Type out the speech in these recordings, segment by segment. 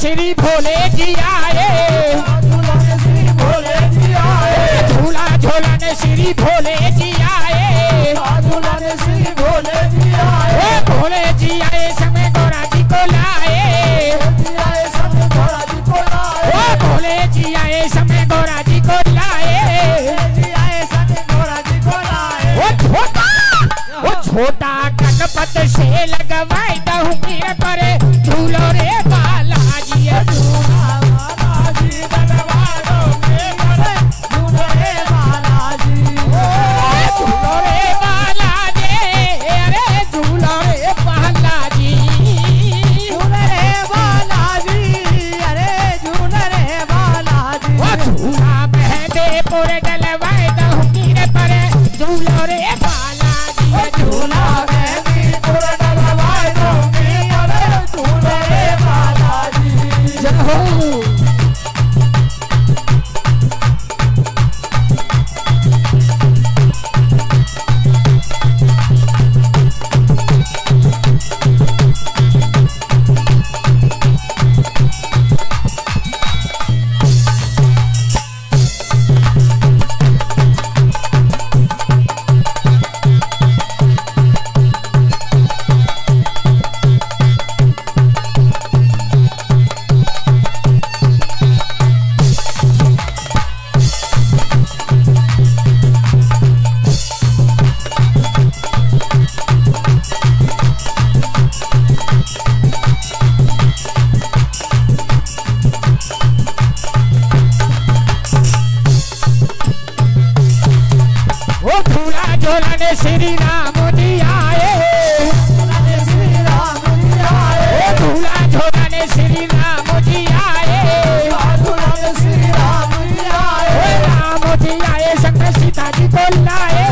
श्री भोले जी आए भोले जी आए झूला झूलने श्री भोले जी आए श्री भोले जी आए भोले जी आए समय गौरा जी को लाए। भोले जी आए समय गौरा जी को लाए। छोटा गणपत से लगवाई श्री राम जी आए आए झूला झूलने श्री राम जी आए श्री राम जी आए संग सीता जी को लाए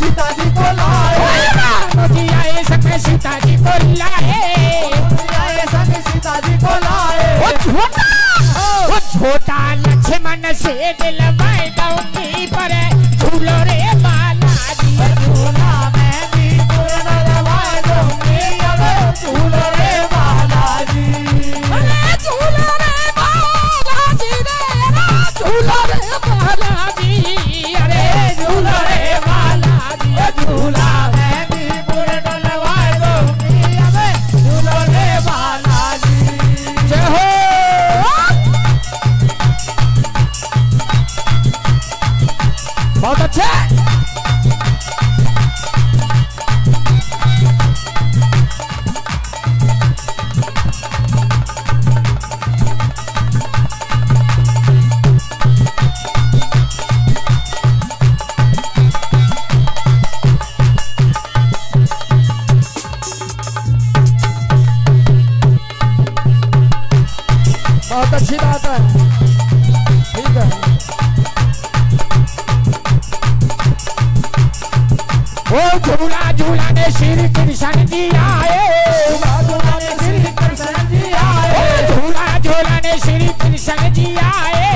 सीता जी को लाए राम जी आए संग सीता जी को लाए सीता जी छोटा लक्ष्मण से दिलवाए दऊँगी पर अच्छी बात है। ठीक है। ओ, झूला झूला ने श्री कृष्ण जी आए। झूलाने श्री कृष्ण जी आए झूला ने श्री कृष्ण जी आए।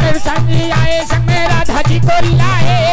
कृष्ण जी आए, संग में राधा जी को लाए।